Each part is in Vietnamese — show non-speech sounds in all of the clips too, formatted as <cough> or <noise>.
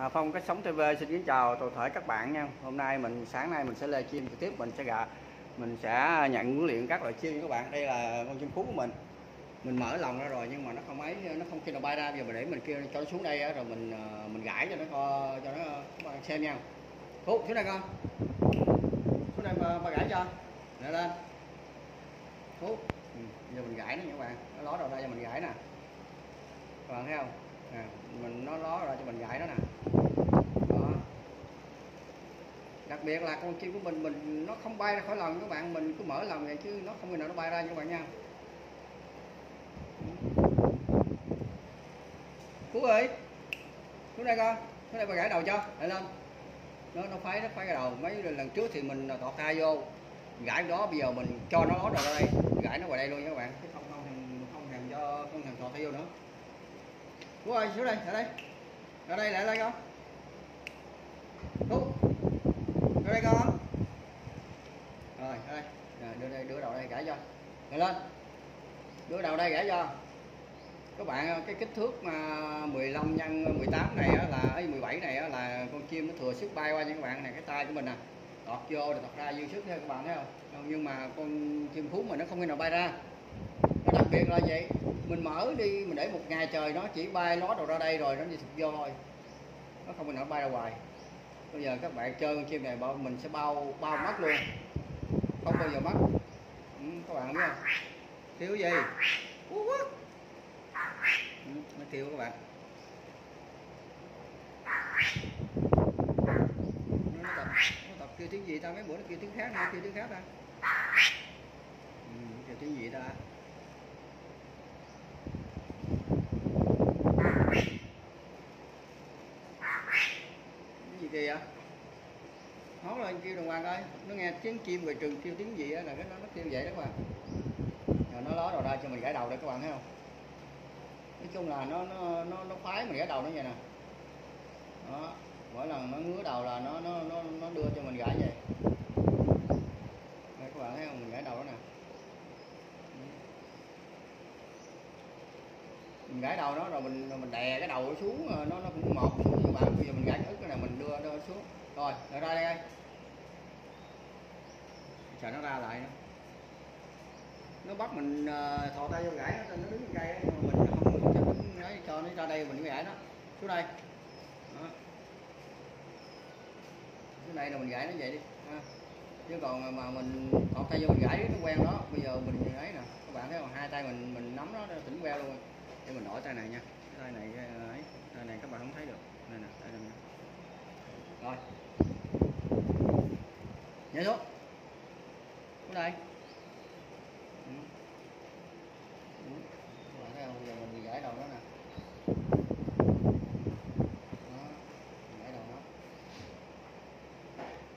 À, Phong cách sống TV xin kính chào toàn thể các bạn nha. Hôm nay mình sáng nay mình sẽ lê chim trực tiếp mình sẽ gạ mình sẽ nhận huấn luyện các loại chim các bạn. Đây là con chim phú của mình. Mình mở lòng ra rồi nhưng mà nó không ấy nó không khi nào bay ra giờ mình để mình kêu cho nó xuống đây rồi mình ờ, mình gãi cho nó co cho nó các bạn xem nha. Phú xuống đây con. Xuống đây ba, ba gãi cho. Để lên. Phú. Ừ, giờ mình gãi nó nha các bạn. Nó ló đầu ra cho mình gãi nè. Các bạn thấy không? À, mình nó ló ra cho mình gãi nó nè đó đặc biệt là con chim của mình mình nó không bay ra khỏi lòng các bạn mình cứ mở lòng vậy chứ nó không thể nào nó bay ra nha các bạn nha. Phú ơi xuống đây con xuống đây bà gãi đầu cho lại lên. Nó nó phái nó phái cái đầu mấy lần trước thì mình tọt ca vô gãi đó bây giờ mình cho nó ló ra đây gãi nó ngoài đây luôn nha các bạn. Chứ không không không thèm cho con thèm tọt theo vô nữa. Phú ơi xuống đây ở đây. Ở đây lại đây con Phú đây con. Rồi đây rồi, đưa đây đưa đầu đây gãi cho. Rồi lên. Đưa đầu đây gãi cho. Các bạn cái kích thước mà 15 nhân 18 này á, là ấy 17 này á, là con chim nó thừa sức bay qua nha các bạn này cái tay của mình nè. Tọt vô rồi tọt ra dư sức theo các bạn thấy không? Nhưng mà con chim phú mà nó không thể nào bay ra. Nó đặc biệt là vậy mình mở đi mình để một ngày trời nó chỉ bay ló đầu ra đây rồi nó đi thụt vô thôi. Nó không thể nào bay ra ngoài bây giờ các bạn chơi con chim này bao mình sẽ bao bao mắt luôn. Không bao giờ mất ừ, các bạn biết không? Thiếu gì? Ừ, nó kêu các bạn. Nó tập nó tập kêu tiếng gì ta mấy bữa nó kêu tiếng khác nó kêu tiếng khác ta ừ, kêu tiếng gì ta kìa hót lên kêu đồng hoàng coi nó nghe tiếng chim rồi trường kêu tiếng gì á, là cái nó nó kêu vậy đó các bạn. Rồi nó ló đầu ra cho mình gãi đầu đây các bạn thấy không? Nói chung là nó nó nó nó khoái mình gãi đầu nó vậy nè. Đó, mỗi lần nó ngứa đầu là nó nó nó nó đưa cho mình gãi vậy. Đây, các bạn thấy không? Mình gãi đầu đó nè. Mình gãi đầu nó rồi mình mình đè cái đầu nó xuống nó nó cũng một xuống như bạn. Bây giờ mình gãi ức cái này mình đưa nó xuống. Rồi nó ra đây. Chờ nó ra lại nữa. Nó bắt mình uh, thò tay vô gãi nó nó đứng cây nhưng mà mình không cho nó cho nó ra đây mình gãi nó. Xuống đây. Đó. xuống đây là mình gãi nó vậy đi. Ha. chứ còn mà mình thò tay vô mình gãi nó quen đó bây giờ mình ấy nè. Các bạn thấy không? Hai tay mình mình nắm nó tỉnh queo luôn để mình đổi tay này nha. Tay này ờ, ấy, tay này các bạn không thấy được. Đây nè, tay này nha rồi. Nhảy xuống. Xuống đây. Ừ. Ừ. bạn thấy không? Giờ mình đầu nó nè.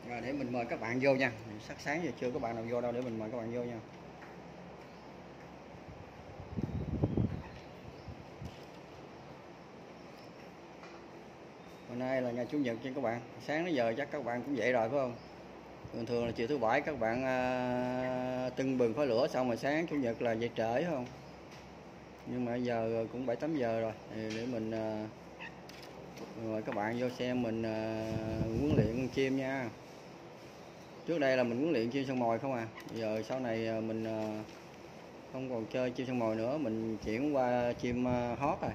Rồi, để mình mời các bạn vô nha. Sắc sáng giờ chưa? Các bạn nào vô đâu để mình mời các bạn vô nha hôm nay là ngày chủ nhật nha các bạn. Sáng đến giờ chắc các bạn cũng vậy rồi phải không? Thường thường là chiều thứ bảy các bạn à, tưng bừng khói lửa xong rồi sáng chủ nhật là dậy trễ phải không? Nhưng mà giờ cũng bảy tám giờ rồi thì để mình à, mời các bạn vô xem mình à, huấn luyện con chim nha. Trước đây là mình huấn luyện chim săn mồi không à. Giờ sau này à, mình à, không còn chơi chim săn mồi nữa mình chuyển qua chim à, hót rồi.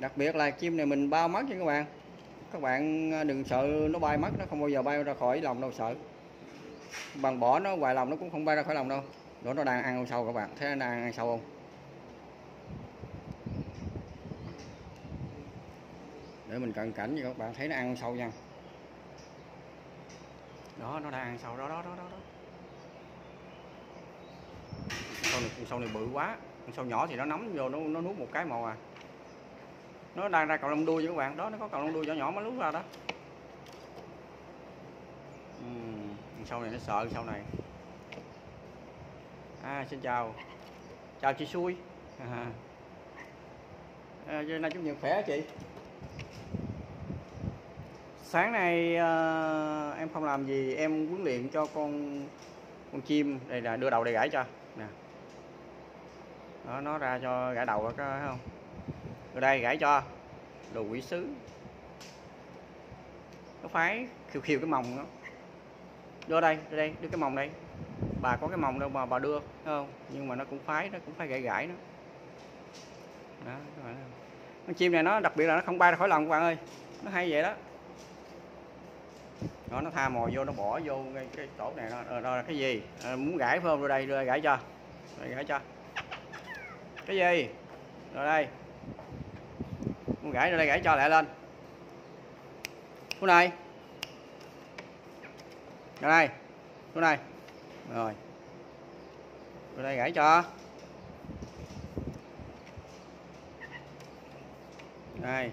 Đặc biệt là chim này mình bao mắt nha các bạn. Các bạn à, đừng sợ nó bay mất nó không bao giờ bay ra khỏi lòng đâu sợ. Bằng bỏ nó ngoài lòng nó cũng không bay ra khỏi lòng đâu. Đó nó đang ăn con sâu các bạn. Thấy nó đang ăn sâu không? Để mình cận cảnh cho các bạn thấy nó ăn sâu nha. Đó nó đang ăn sâu. Đó đó đó đó, đó. Con này, con sâu này bự quá. Con sâu nhỏ thì nó nắm vô nó, nó nuốt một cái màu à nó đang ra cầu lông đuôi các bạn. Đó nó có cầu lông đuôi nhỏ nhỏ mới lút ra đó. Uhm, sau này nó sợ sau này. À xin chào. Chào chị xui. <laughs> À, à, nay chúng nhật khỏe chị? Sáng nay à, em không làm gì em huấn luyện cho con con chim. Đây là đưa đầu đây gãi cho. Nè. Đó nó ra cho gãi đầu đó thấy không? Rồi đây gãy cho. Đồ quỷ sứ. Nó phái khiêu khiêu cái mông đó đưa đây đưa đây đưa cái mông đây. Bà có cái mông đâu mà bà đưa đúng không? Nhưng mà nó cũng phái nó cũng phải gãy gãy nó. Đó con chim này nó đặc biệt là nó không bay ra khỏi lòng các bạn ơi. Nó hay vậy đó. Đó nó tha mồi vô nó bỏ vô cái, cái chỗ này nó đó ờ, là cái gì? À, muốn gãi phải không? Rồi đây đưa gãi cho. Rồi gãi cho. Cái gì? Rồi đây gãy gãi đây gãy cho lại lên. Chỗ này. Chỗ này, chỗ này. Rồi. Chỗ đây gãy cho. Đây.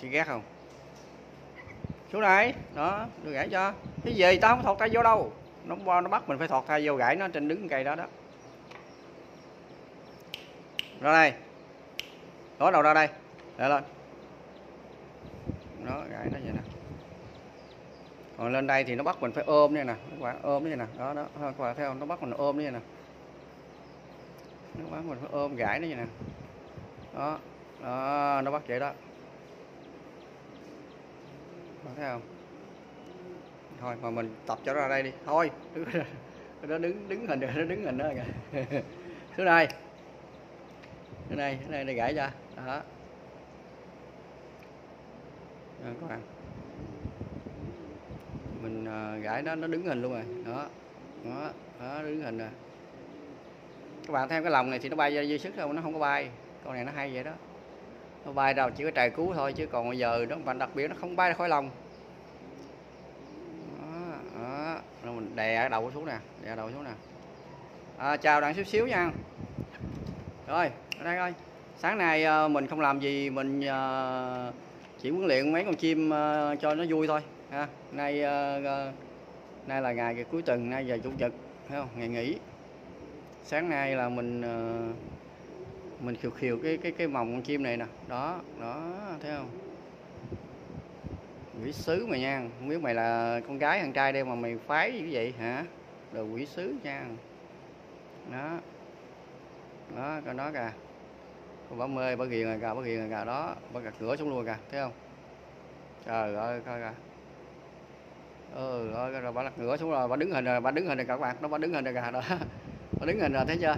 Chị ghét không? Xuống này đó đưa gãy cho. Cái gì? Tao không thọt tay vô đâu. Nó nó bắt mình phải thọt tay vô gãy nó trên đứng cây đó đó. Rồi đây đó đầu ra đây. Để lên. Đó gãy nó vậy nè. Còn lên đây thì nó bắt mình phải ôm đây nè. Các bạn ôm như nè. Đó đó. Các bạn thấy không nó bắt mình ôm như nè. Nó bắt mình phải ôm gãy nó như nè. Đó. Đó, nó bắt vậy đó. Bạn thấy không? Thôi, mà mình tập cho nó ra đây đi. Thôi. <laughs> Nó đứng đứng hình, nó đứng hình đó kìa. <laughs> Xuống đây. Cái này cái này này gãy cho đó. Đó, các bạn. Mình uh, gãi nó nó đứng hình luôn rồi. Đó. Đó, đó đứng hình rồi các bạn thêm cái lòng này thì nó bay ra dư sức đâu nó không có bay. Con này nó hay vậy đó. Nó bay đâu chỉ có trời cứu thôi chứ còn bây giờ nó bạn đặc biệt nó không bay ra khỏi lòng. Đó, đó. Rồi mình đè đầu xuống nè đè đầu xuống nè. À, chào đặng xíu xíu nha. Rồi ở đây ơi sáng nay ờ, mình không làm gì, mình ờ, chỉ huấn luyện mấy con chim ờ, cho nó vui thôi, ha. Nay nay là ngày cuối tuần, nay giờ chủ nhật, thấy không? Ngày nghỉ. Sáng nay là mình mình khiều khiều cái cái cái mòng con chim này nè. Đó đó, thấy không? Quỷ sứ mày nha, không biết mày là con gái thằng trai đây mà mày phái như vậy hả? Đồ quỷ sứ nha. Đó. Đó coi nó kìa con bả mê bả ghiền rồi kìa bả ghiền rồi kìa đó. Bả gạt cửa xuống luôn kìa thấy không? Trời ơi coi kìa ừ rồi, rồi bà lật ngửa xuống rồi bà đứng hình rồi bà đứng hình rồi các bạn. Nó bà đứng hình rồi kìa đó. <laughs> Bà đứng hình rồi thấy chưa?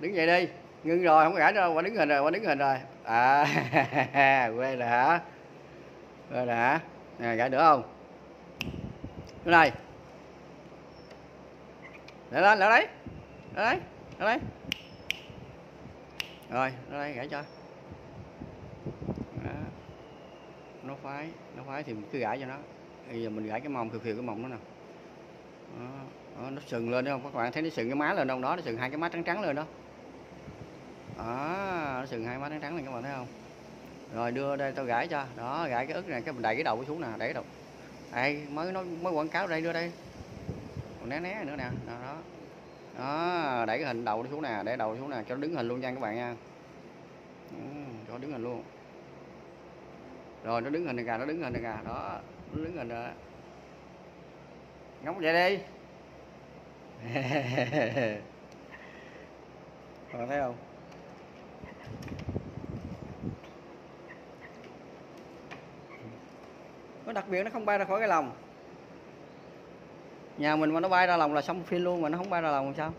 Đứng dậy đi. Ngưng rồi không có gãi đâu bà đứng hình rồi bà đứng hình rồi. À <laughs> quê rồi hả? Quê rồi hả? Nè gãi nữa không? Cái này. Để lên lại đấy để đấy lại đấy rồi nó đây gãi cho. Đó. nó phái nó phái thì mình cứ gãi cho nó. Bây giờ mình gãi cái mông khiều khiều cái mông nó nè. Đó. đó, nó sừng lên đúng không? Các bạn thấy nó sừng cái má lên đâu đó nó sừng hai cái má trắng trắng lên đó. Đó nó sừng hai má trắng trắng này các bạn thấy không? Rồi đưa đây tao gãi cho. Đó gãi cái ức này cái mình đẩy cái đầu xuống nè đẩy cái đầu. Đây mới nó mới quảng cáo đây đưa đây. Còn né né nữa nè. Đó, đó đó đẩy cái hình đầu xuống nè để đầu xuống nè cho nó đứng hình luôn nha các bạn nha. Ừ, cho nó đứng hình luôn. Rồi nó đứng hình này kìa nó đứng hình này kìa đó nó đứng hình rồi. Ngóng vậy đi. <laughs> Còn thấy không? Nó đặc biệt nó không bay ra khỏi cái lòng nhà mình mà nó bay ra lòng là xong phim luôn, mà nó không bay ra lòng làm sao?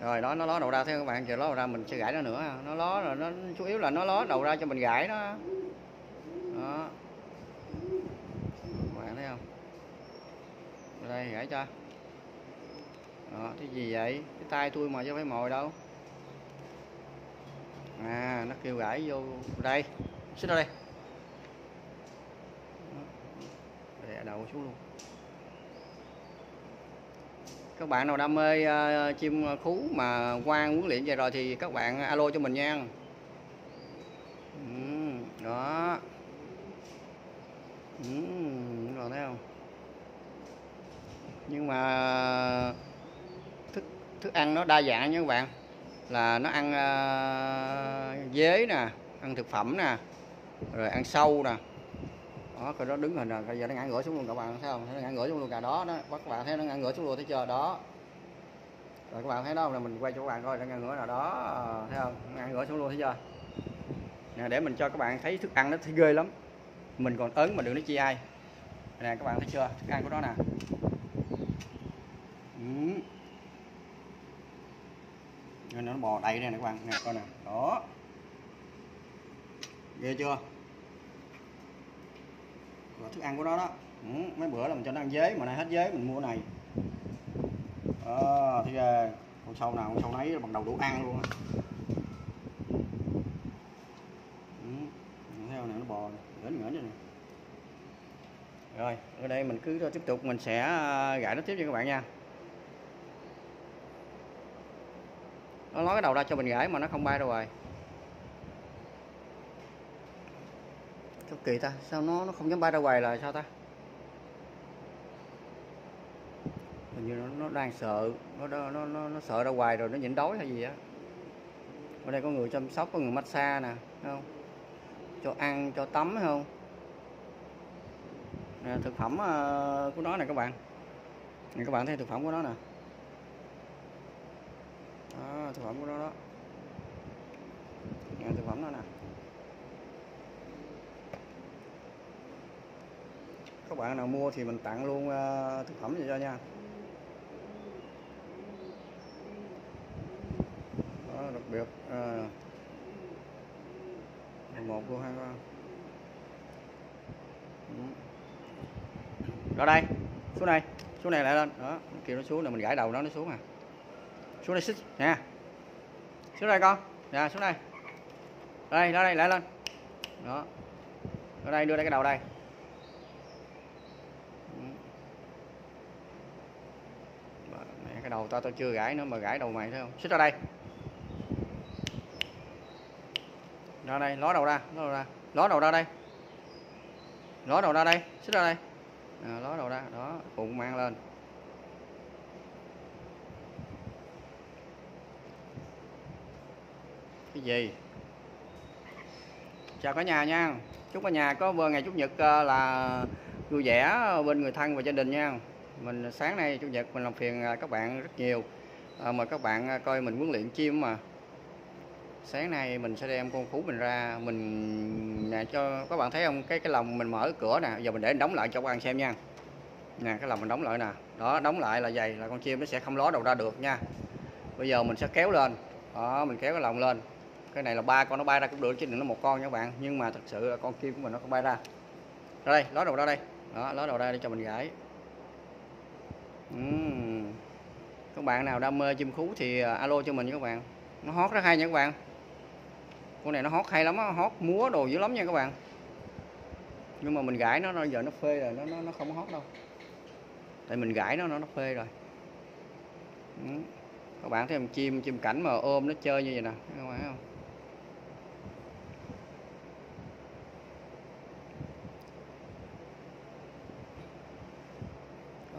Rồi đó nó ló đầu ra theo các bạn? Chờ ló đầu ra mình sẽ gãi nó nữa. Nó ló rồi, nó chủ yếu là nó ló đầu ra cho mình gãi nó. Đó. Các bạn thấy không? Ở đây, gãi cho. Đó, cái gì vậy? Cái tay tôi mà chứ phải mồi đâu. À nó kêu gãi vô. Đây xích ra đây. Đậu xuống luôn. Các bạn nào đam mê uh, chim khú mà quan huấn luyện vậy rồi thì các bạn alo cho mình nha. Ừ, đó. Ừ, rồi thấy không? Nhưng mà thức thức ăn nó đa dạng nha các bạn. Là nó ăn uh, dế nè ăn thực phẩm nè rồi ăn sâu nè đó cái nó đứng hình rồi bây giờ nó ngã ngửa xuống luôn các bạn, thấy không? Thấy nó ngã ngửa xuống luôn cả đó đó các bạn thấy nó ngã ngửa xuống luôn thấy chưa đó. Rồi các bạn thấy đó, là mình quay cho các bạn coi ngăn ngửa nào đó, thấy không? Ngã ngửa xuống luôn thấy chưa? Nè, để mình cho các bạn thấy thức ăn nó thấy ghê lắm. Mình còn ớn mà đừng nói chi ai. Nè, các bạn thấy chưa? Thức ăn của nó nè. Ừ. nó bò đầy nè các bạn. Nè, coi nè. Đó. Ghê chưa? Và thức ăn của nó đó. Ừ, mấy bữa là mình cho nó ăn dế mà nay hết dế mình mua này. À, thì ờ, ghê con sâu nào con sâu nấy bằng đầu đủ ăn luôn á. Ừ, theo này nó bò đến ngỡ này rồi ở đây mình cứ tiếp tục mình sẽ ờ, gãi nó tiếp cho các bạn nha. Nó nói cái đầu ra cho mình gãi mà nó không bay đâu rồi. Sao kỳ ta? Sao nó nó không dám bay ra ngoài là sao ta? Hình như nó, nó đang sợ nó, nó nó nó sợ ra ngoài rồi nó nhịn đói hay gì á. Ở đây có người chăm sóc có người massage nè không? Cho ăn cho tắm không? Nè, thực phẩm uh, của nó này các bạn. Nè, các bạn thấy thực phẩm của nó nè. Đó, thực phẩm của nó đó. Nè, thực phẩm đó nè. Các bạn nào mua thì mình tặng luôn ờ, thực phẩm cho nha. Đó, đặc biệt à, một luôn hai con. Đó. Đây xuống này xuống này lại lên. Đó kêu nó xuống là mình gãi đầu nó nó xuống à. Xuống đây xích nha xuống đây con. Nè xuống đây đây đó đây lại lên. Đó. Ở đây đưa đây cái đầu đây mẹ cái đầu tao tao chưa gãi nữa mà gãi đầu mày thấy không? Xích ra đây. Ra đây ló đầu ra ló đầu ra ló đầu ra đây. Ló đầu ra đây xích ra đây. À, ló đầu ra đó bụng mang lên. Cái gì? Chào cả nhà nha. Chúc cả nhà có vừa ngày chủ nhật à, là vui vẻ bên người thân và gia đình nha mình sáng nay chủ nhật mình làm phiền à, các bạn rất nhiều. À, mời các bạn à, coi mình huấn luyện chim mà. Sáng nay mình sẽ đem con phú mình ra mình nè cho các bạn thấy không? Cái cái lồng mình mở cửa nè giờ mình để đóng lại cho các bạn xem nha. Nè cái lồng mình đóng lại nè. Đó đóng lại là dày là con chim nó sẽ không ló đầu ra được nha. Bây giờ mình sẽ kéo lên. Đó mình kéo cái lồng lên. Cái này là ba con nó bay ra cũng được chứ đừng nó một con nha các bạn. Nhưng mà thật sự là con chim của mình nó không bay ra. Ra đây ló đầu ra đây. Đó ló đầu ra để cho mình gãi uhm. các bạn nào đam mê chim khú thì à, alo cho mình các bạn. Nó hót rất hay nha các bạn. Con này nó hót hay lắm á hót múa đồ dữ lắm nha các bạn. Nhưng mà mình gãi nó, nó giờ nó phê rồi nó nó, nó không hót đâu. Tại mình gãi nó nó nó phê rồi. Các bạn thấy chim chim cảnh mà ôm nó chơi như vậy nè các bạn thấy không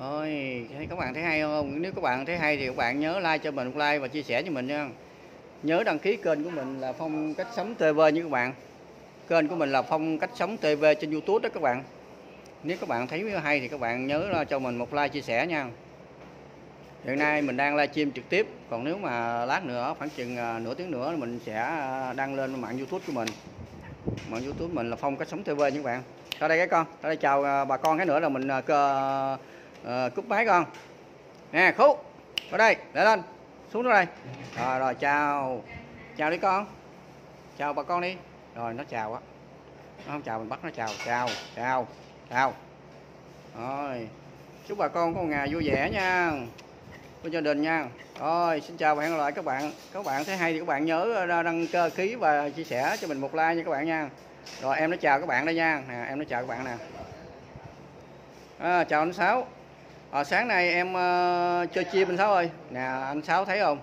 ôi các bạn thấy hay không? Nếu các bạn thấy hay thì các bạn nhớ like cho mình một like và chia sẻ cho mình nha. Nhớ đăng ký kênh của mình là phong cách sống tv như các bạn. Kênh của mình là phong cách sống tv trên youtube đó các bạn. Nếu các bạn thấy hay thì các bạn nhớ cho mình một like, chia sẻ nha. Hiện nay mình đang livestream trực tiếp, còn nếu mà lát nữa, khoảng chừng à, nửa tiếng nữa mình sẽ à, đăng lên mạng youtube của mình. Mạng youtube mình là phong cách sống tv như các bạn. Ra đây cái con ra đây chào à, bà con cái nữa là mình cơ à, cúp máy con. Nè khú vào đây để lên xuống đó đây. Rồi rồi chào chào đi con. Chào bà con đi. Rồi nó chào á. Nó không chào mình bắt nó chào. Chào chào chào. Rồi chúc bà con có một ngày vui vẻ nha. Của gia đình nha. Rồi xin chào và hẹn gặp lại các bạn. Các bạn thấy hay thì các bạn nhớ đăng cơ ký và chia sẻ cho mình một like nha các bạn nha. Rồi em nó chào các bạn đây nha. Nè em nó chào các bạn nè. À, chào anh sáu à, sáng nay em uh, chơi chim anh sáu ơi. Nè anh sáu thấy không?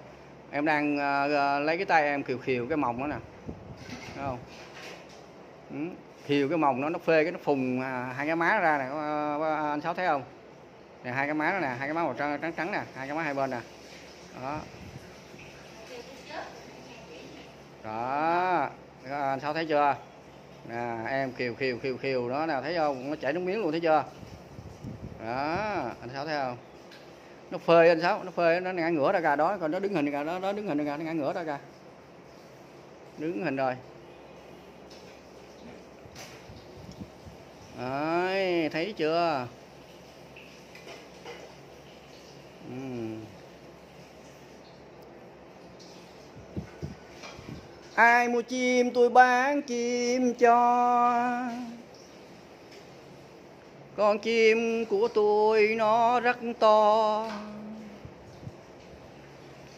Em đang uh, lấy cái tay em khiều khiều cái mồng đó nè. Thấy không? Ừ. khiều cái mồng nó nó phê cái nó phùng uh, hai cái má ra nè. Uh, anh sáu thấy không? Nè hai cái má đó nè hai cái má màu trắng trắng trắng nè hai cái má hai bên nè. Đó. Đó anh sáu thấy chưa? Nè em khiều khiều khiều khiều đó nè thấy không? Nó chảy nước miếng luôn thấy chưa? Đó anh sáu thấy không? Nó phơi anh sáu nó phơi nó ngã ngửa ra cả đó còn nó đứng hình ra đó nó đứng hình ra nó ngã ngửa ra cả đứng hình rồi. Đấy, thấy chưa? Ừm. ai mua chim tôi bán chim cho? Con chim của tôi nó rất to.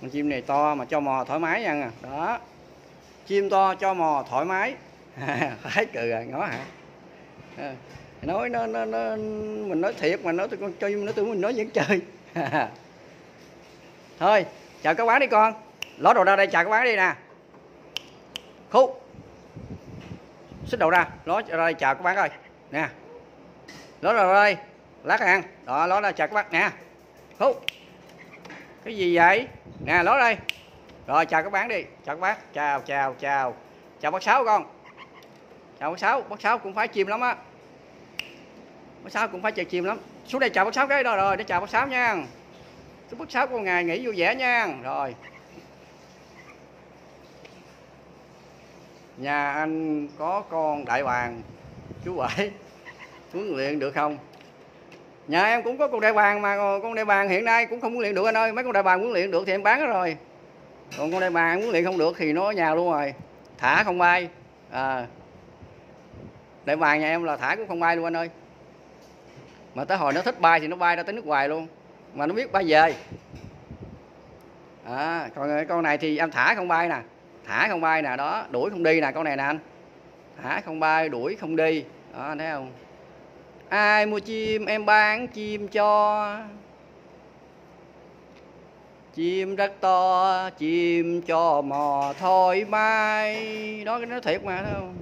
Con chim này to mà cho mò thoải mái nha đó. Chim to cho mò thoải mái. <laughs> Phải cười à ngó hả? À, nói nó, nó, nó mình nói thiệt mà nói con cho nó tưởng mình nói vẫn chơi. <laughs> Thôi chào các bác đi con. Ló đồ ra đây chào các bác đi nè. Khúc. Xích đầu ra ló ra đây chào các bác ơi. Nè ló rồi đây lát ăn đó, ló ra, chào các bác nè. Khúc cái gì vậy? Nè, ló đây. Rồi, chào các bạn đi. Chào các bác. Chào chào chào. Chào bác sáu con. Chào bác sáu. Bác sáu cũng phải chim lắm á. Bác sáu cũng phải chạy chim lắm. Xuống đây chào bác sáu cái đó rồi, để chào bác sáu nha. Chúc bác sáu con ngày nghỉ vui vẻ nha. Rồi. Nhà anh có con đại bàng chú bảy huấn luyện được không? Nhà em cũng có con đại bàng mà con đại bàng hiện nay cũng không huấn luyện được anh ơi. Mấy con đại bàng huấn luyện được thì em bán rồi. Còn con đại bàng huấn luyện không được thì nó ở nhà luôn rồi. Thả không bay. À đại bàng nhà em là thả cũng không bay luôn anh ơi. Mà tới hồi nó thích bay thì nó bay ra tới nước ngoài luôn. Mà nó biết bay về. À còn con này thì em thả không bay nè. Thả không bay nè, đó, đuổi không đi nè con này nè anh. Thả không bay, đuổi không đi. Đó, thấy không? Ai mua chim em bán chim cho. Chim rất to chim cho mò thôi mai. Đó cái nó thiệt mà thấy không?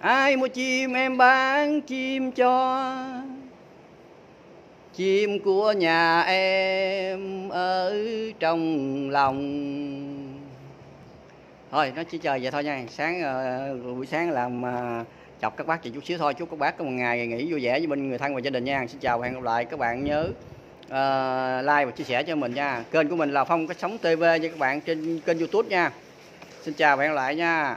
Ai mua chim em bán chim cho? Chim của nhà em ở trong lòng. Thôi nó chỉ chờ vậy thôi nha. Sáng uh, buổi sáng làm uh, chọc các bác chị chút xíu thôi chúc các bác có một ngày nghỉ vui vẻ với bên người thân và gia đình nha. Xin chào và hẹn gặp lại các bạn nhớ uh, like và chia sẻ cho mình nha. Kênh của mình là phong cách sống tv nha các bạn trên kênh youtube nha. Xin chào và hẹn gặp lại nha.